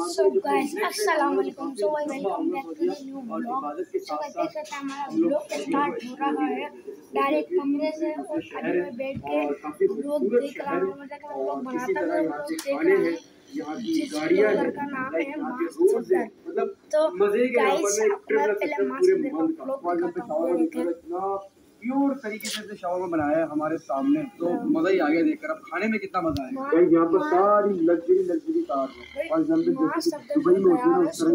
So guys, अस्सलाम वालेकुम. I welcome back to the new vlog. So guys देख सकते हैं हमारा vlog स्टार्ट हो रहा है। डायरेक्ट कमरे से और मैं बैठ के vlog देख रहा हूँ। मतलब कि vlog बनाता vlog देख रहा हूँ। ब्लॉगर का नाम है मास्टर सर तो गाइस मैं पहले मास्टर देखो vlog दिखाता हूँ देखें। प्योर तरीके से शावर में बनाया है हमारे सामने तो मज़ा ही आ गया देखकर। अब खाने में कितना मज़ा है भाई यहाँ पर सारी लग्जरी लग्जरी कार है। और दुबई में होती है उस तरह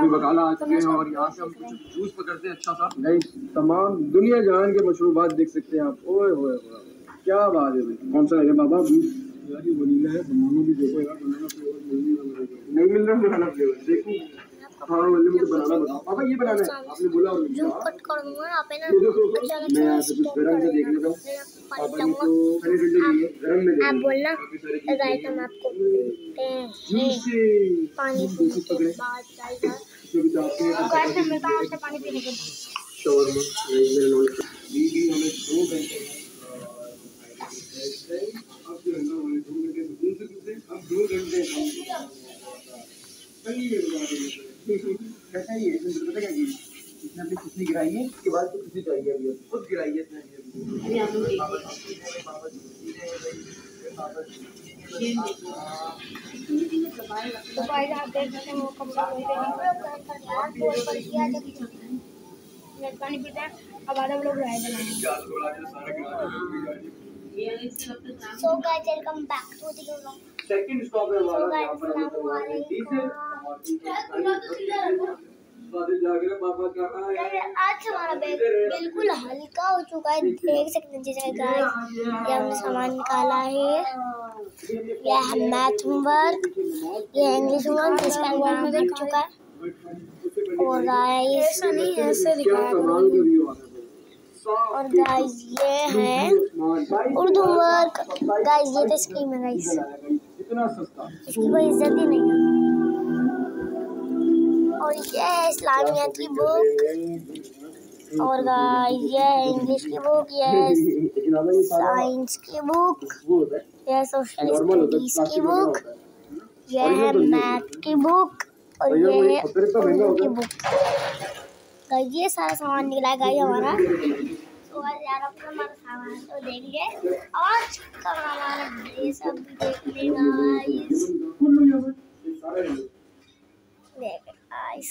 की बकाला आ चुके हैं और यहाँ से हम कुछ जूस पकड़ते हैं अच्छा सा। नहीं तमाम दुनिया जहान के मशरूबात देख सकते हैं आप। ओए होए क्या बात है भाई। कौन सा है बाबा? यार ये वनीला है बनाना भी देखो। यार बनाना फ्लेवर नहीं मिल रहा बनाना फ्लेवर देखो। हाँ बोले मुझे बनाना बताओ पापा ये बनाना है। आपने बोला और जो कट कर आप है ना मैं यहाँ कुछ गरम से देख लेता हूँ पापा ने तो ठंडे ठंडे लिए गरम में आप बोलना गाइस हम आपको हैं। पानी पीने के बाद गाइस मैं मिलता आपसे पानी पीने के बाद मेरे नॉलेज हमें घंटे अब जो है ना हमें दो घंटे सुकून से अब घंटे हम देंगे कैसा ही पता क्या की इसने अपनी कितनी गिराई है उसके बाद तो कितनी चाहिए अभी खुद गिराई है इसने तो भाई आप देख सकते हैं वो कपड़ा वही पर किया जब पानी अब आधा लोग राय बनाएँगे so guys welcome back to the second stop है हमारा यहाँ पर आज हमारा बैग बिल्कुल हल्का हो चुका है। देख सकते हैं जैसे गाइस। ये हमने सामान निकाला है। ये है मैथ होमवर्क ये इंग्लिश होमवर्क जिसका एग्ज़ाम लग चुका है। और गाइस ऐसा नहीं ऐसे दिखाया और गाइस ये है उर्दू वर्क गाइस ये तो स्कीम है गाइस इतना सस्ता। इसकी कोई इज़्ज़त ही नहीं है। और ये है इस्लामियत की बुक और गाइस ये है इंग्लिश की बुक ये साइंस की बुक ये सोशल स्टडीज़ की बुक ये है मैथ की बुक और ये है उर्दू की बुक गाइस ये सारा सामान निकला है गाइस हमारा। तो यार अपना हमारा सामान तो देख आज का हमारा अब भी देख ले गाइस देख गाइस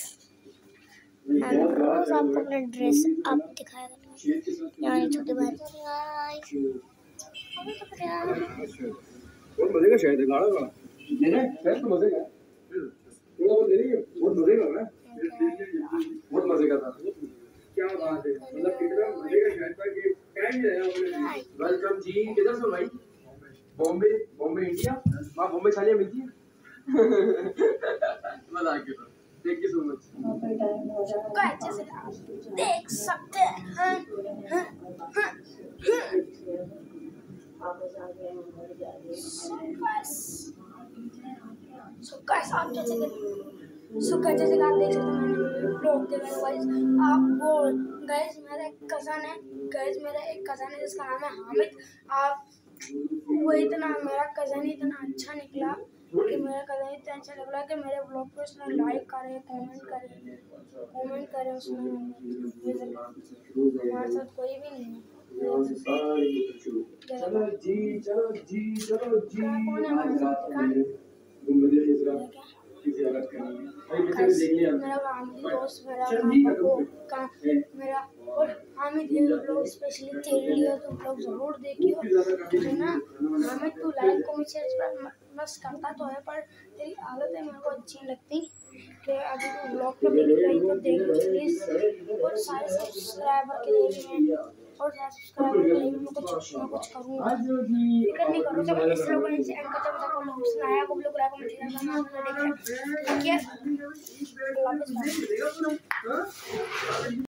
रोज आपको अपना ड्रेस अब दिखाया यहाँ छोटे बहन गाइस तो बहुत मज़े का शायद है गाड़ा गाड़ा देना शायद तो मज़े का थोड़ा बहुत मज़े का ना। बहुत मज़े का था। क्या बात है। मतलब कितना मज़े का शायद था कि टाइम है वेलकम जी। किधर से भाई? बॉम्बे बॉम्बे इंडिया? वहाँ बॉम्बे सालियाँ मिलती है? मज़ाक के थैंक यू सो मच देख सकते हैं हाँ, हाँ, हाँ, हाँ। जैसे आप देख सकते हैं आप वो मेरा एक कज़न है मेरा एक कज़न है जिसका नाम है हामिद आप वो इतना मेरा कज़न इतना अच्छा निकला कि मेरा कज़न इतना अच्छा लग रहा है कि मेरे ब्लॉग पे उसने लाइक करे कमेंट करे कमेंट करे उसने हमारे साथ। कोई भी नहीं है। है का की है मेरा दोस्त मेरा मेरा और हामिद ये स्पेशली तेरे लिए तो ज़रूर देखियो। है ना? हामिद तू लाइक शेयर बस करता तो है, पर तेरी आदत है मेरे को अच्छी लगती कि अभी तू ब्लॉग पे देख रही तो देख प्लीज़ और सारे सब्सक्राइबर के लिए मैं और सारे सब्सक्राइबर के लिए मैं कुछ ना कुछ करूँगा। फ़िक्र नहीं करो, जब इस लोगों ने एंड का जब तक लोग सुनाया वो लोग रैप में ठीक है।